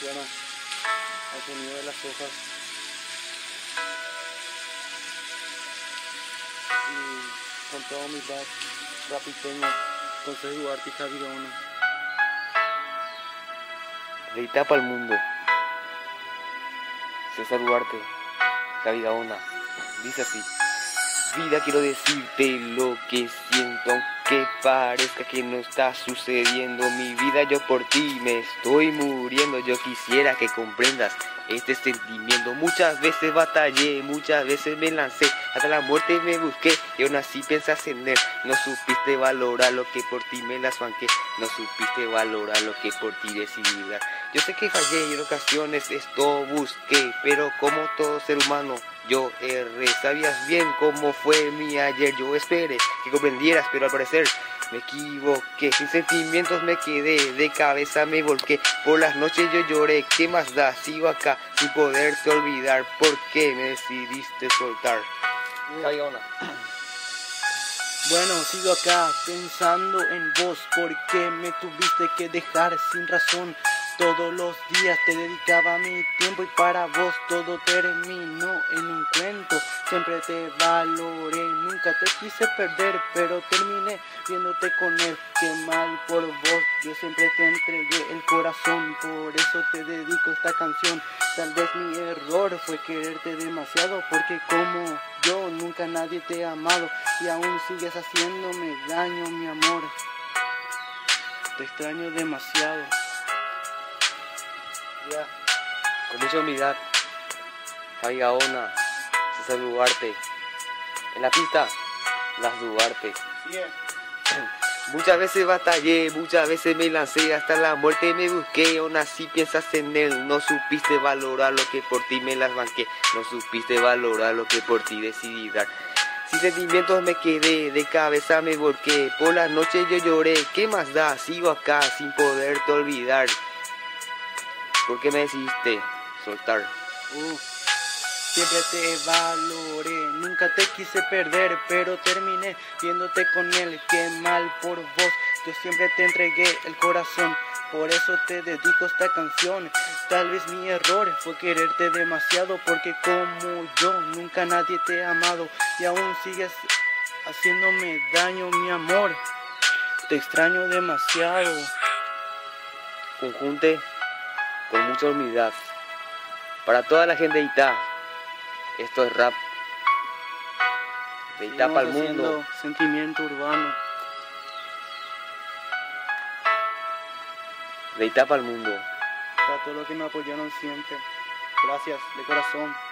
Bueno, al sonido de las hojas. Y con toda humildad, rapiteño, José Duarte y Javi Gaona. Reita para el mundo. César Duarte, Javi Gaona. Dice así. Vida quiero decirte lo que siento parezca que no está sucediendo mi vida yo por ti me estoy muriendo. Yo quisiera que comprendas este sentimiento. Muchas veces batallé muchas veces me lancé. Hasta la muerte me busqué y aún así piensas en él. No supiste valorar lo que por ti me las banqué no supiste valorar lo que por ti decidí dar. Yo sé que fallé y en ocasiones esto busqué pero como todo ser humano yo erré, sabías bien cómo fue mi ayer, yo esperé que comprendieras, pero al parecer me equivoqué, sin sentimientos me quedé, de cabeza me volqué, por las noches yo lloré, ¿qué más da? Sigo acá sin poderte olvidar, ¿por qué me decidiste soltar? Bueno, sigo acá pensando en vos, porque me tuviste que dejar sin razón. Todos los días te dedicaba mi tiempo y para vos todo terminó en un cuento. Siempre te valoré, nunca te quise perder, pero terminé viéndote con él. Qué mal por vos, yo siempre te entregué el corazón, por eso te dedico esta canción. Tal vez mi error fue quererte demasiado, porque como yo nunca nadie te ha amado y aún sigues haciéndome daño, mi amor. Te extraño demasiado. Con mucha humildad, Fabi César Duarte. En la pista, las Duarte. Muchas veces batallé, muchas veces me lancé, hasta la muerte me busqué, aún así piensas en él, no supiste valorar lo que por ti me las banqué, no supiste valorar lo que por ti decidí dar. Sin sentimientos me quedé, de cabeza me volqué, por las noches yo lloré, ¿qué más da? Sigo acá sin poderte olvidar. ¿Por qué me decidiste soltar? Uh, siempre te valoré, nunca te quise perder, pero terminé viéndote con él. Qué mal por vos, yo siempre te entregué el corazón. Por eso te dedico esta canción. Tal vez mi error fue quererte demasiado, porque como yo nunca nadie te ha amado y aún sigues haciéndome daño, mi amor. Te extraño demasiado. Conjunte con mucha humildad. Para toda la gente de esto es rap. De Itá para el mundo. Sentimiento urbano. De Itá para el mundo. Para todos los que nos apoyaron siempre. Gracias, de corazón.